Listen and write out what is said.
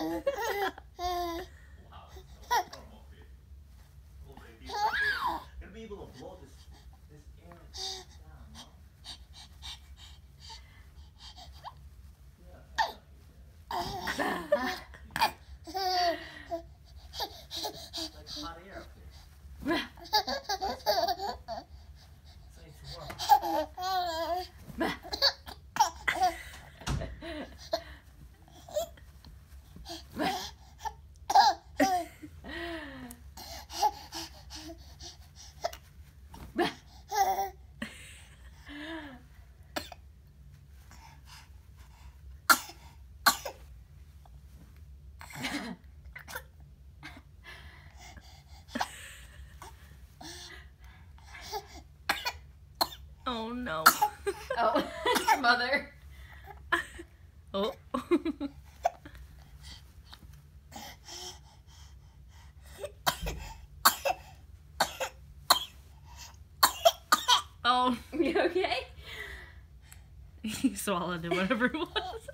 uh, uh. No. Oh, it's your mother. Oh. oh, You okay? he swallowed it, whatever it was.